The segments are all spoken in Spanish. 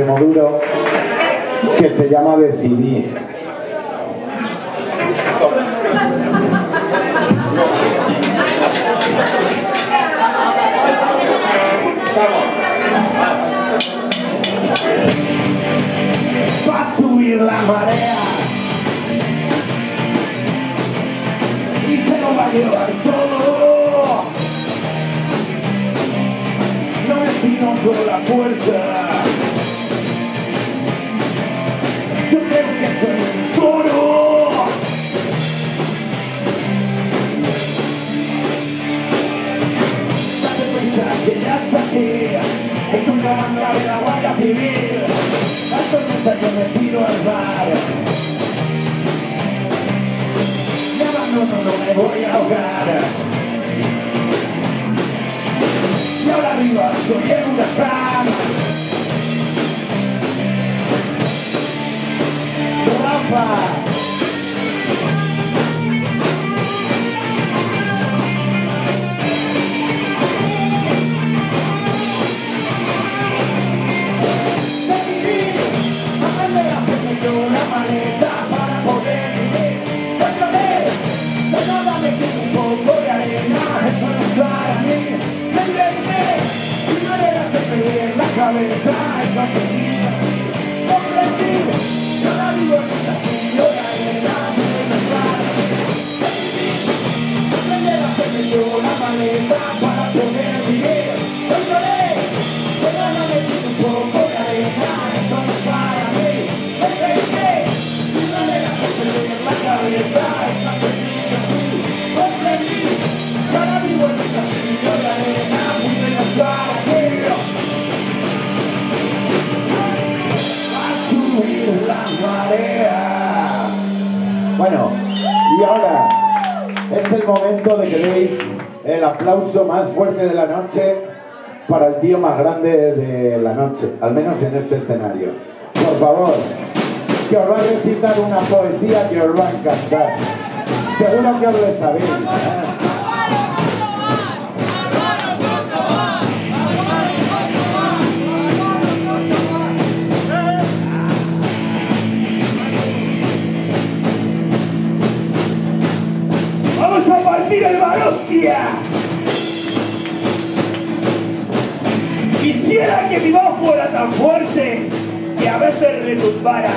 Extremoduro que se llama Decidir. Va a subir la marea y se lo va a llevar todo. No me tiro por la puerta. Un comando de la Guardia Civil. La tormenta que me tiro al mar. Me abandono, no me voy a ahogar. Y ahora arriba soy el huracán. Rafa. Perder Bueno, y ahora es el momento de que deis el aplauso más fuerte de la noche para el tío más grande de la noche, al menos en este escenario. Por favor, que os va a recitar una poesía que os va a encantar. Seguro que os lo sabéis. Quisiera que mi voz fuera tan fuerte que a veces retumbara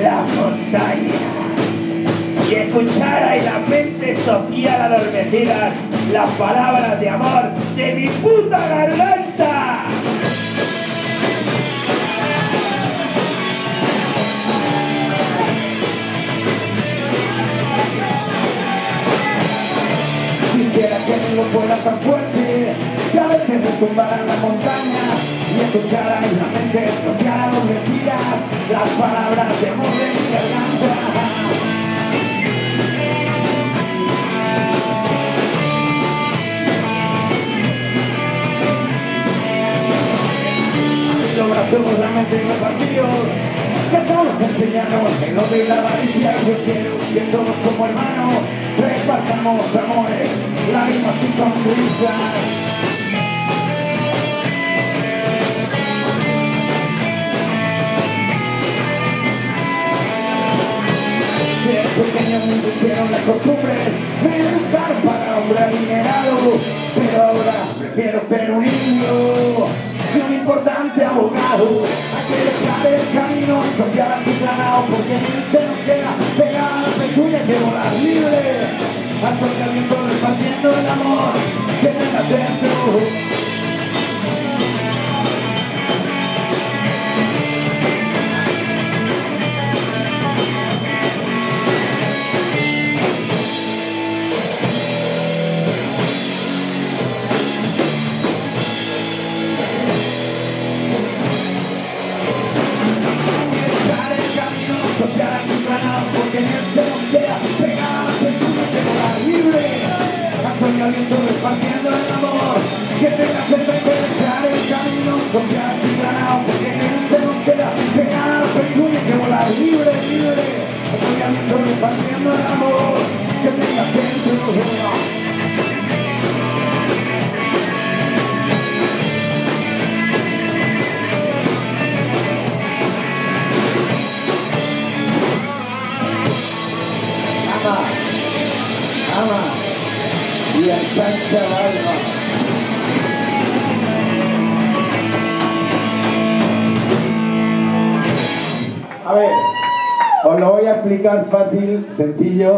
la montaña y escuchara en la mente social adormecida las palabras de amor de mi puta garganta. Quisiera que mi voz fuera tan fuerte que a veces retumbara la montaña. Y en la mente adormecida las palabras amor de mi garganta. brazos, la mente y los partidos que todos enseñanos en lo de la avaricia yo quiero que todos como hermanos repartamos amores, lágrimas y sonrisas Impusieron la costumbre de buscar para hombre adinerado Pero ahora prefiero ser un niño. Y un importante abogado Hay que dejar el camino y cambiar a tu Porque se nos queda pegada a la pechuga que volar libre. Al sol caliente repartiendo el amor Caliente repartiendo el amor. Que tengas dentro hay que dejar el camino, a tu ganado. Porque en este nos queda pegada a la pechuga que volar libre, libre. Sol caliente repartiendo el amor. Que tengas dentro ama ensancha el. A ver, os lo voy a explicar fácil, sencillo.